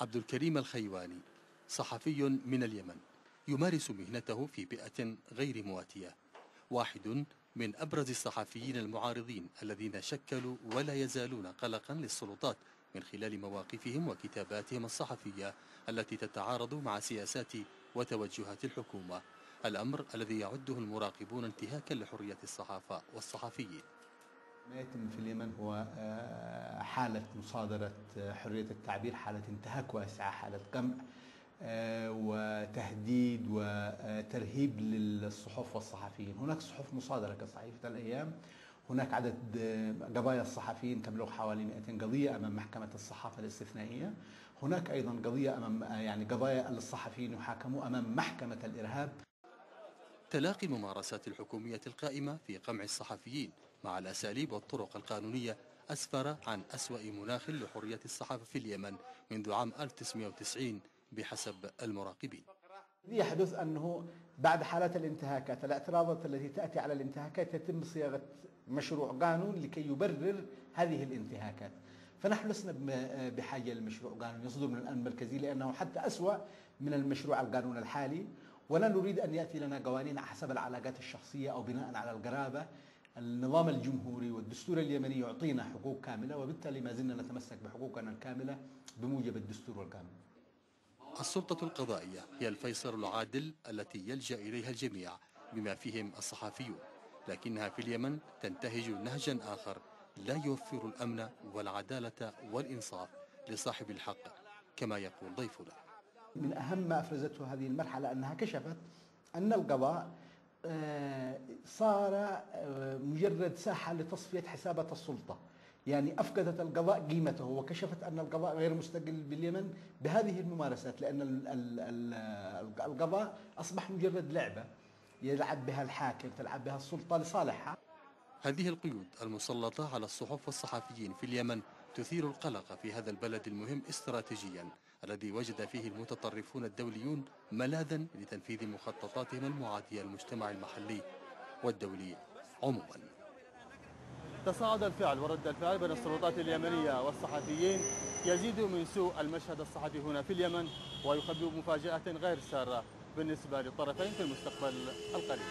عبد الكريم الخيواني صحفي من اليمن يمارس مهنته في بيئة غير مواتية واحد من أبرز الصحفيين المعارضين الذين شكلوا ولا يزالون قلقا للسلطات من خلال مواقفهم وكتاباتهم الصحفية التي تتعارض مع سياسات وتوجهات الحكومة الأمر الذي يعده المراقبون انتهاكا لحرية الصحافة والصحفيين. ما يتم في اليمن هو آه، حالة مصادرة آه، حرية التعبير حالة انتهاك واسعة حالة قمع آه، وتهديد وترهيب للصحف والصحفيين. هناك صحف مصادرة كصحيفة الأيام. هناك عدد قضايا الصحفيين تبلغ حوالي 200 قضية أمام محكمة الصحافة الاستثنائية. هناك أيضا قضية أمام يعني قضايا الصحفيين يحاكموا أمام محكمة الإرهاب. تلاقي الممارسات الحكومية القائمة في قمع الصحفيين مع الأساليب والطرق القانونية أسفر عن أسوأ مناخ لحرية الصحافة في اليمن منذ عام 1990 بحسب المراقبين. يحدث أنه بعد حالات الانتهاكات الاعتراضات التي تأتي على الانتهاكات يتم صياغة مشروع قانون لكي يبرر هذه الانتهاكات. فنحن لسنا بحاجة لمشروع قانون. يصدر من الأمن المركزي لأنه حتى أسوأ من المشروع القانون الحالي. ولا نريد أن يأتي لنا قوانين حسب العلاقات الشخصية أو بناء على القرابة. النظام الجمهوري والدستور اليمني يعطينا حقوق كاملة وبالتالي ما زلنا نتمسك بحقوقنا الكاملة بموجب الدستور والقانون. السلطة القضائية هي الفيصل العادل التي يلجأ إليها الجميع بما فيهم الصحفيون لكنها في اليمن تنتهج نهجا آخر لا يوفر الأمن والعدالة والإنصاف لصاحب الحق كما يقول ضيفنا. من أهم ما أفرزته هذه المرحلة أنها كشفت أن القضاء آه، صار آه، مجرد ساحة لتصفية حسابات السلطة. يعني أفقدت القضاء قيمته وكشفت أن القضاء غير مستقل باليمن بهذه الممارسات لأن القضاء أصبح مجرد لعبة يلعب بها الحاكم تلعب بها السلطة لصالحها. هذه القيود المسلطة على الصحف والصحفيين في اليمن تثير القلق في هذا البلد المهم استراتيجيا. الذي وجد فيه المتطرفون الدوليون ملاذا لتنفيذ مخططاتهم المعادية للمجتمع المحلي والدولي عموما. تصاعد الفعل ورد الفعل بين السلطات اليمنية والصحفيين يزيد من سوء المشهد الصحفي هنا في اليمن ويخبئ مفاجآت غير سارة بالنسبة للطرفين في المستقبل القريب.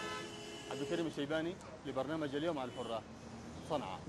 عبد الكريم الشيباني لبرنامج اليوم على الحرة صنعاء.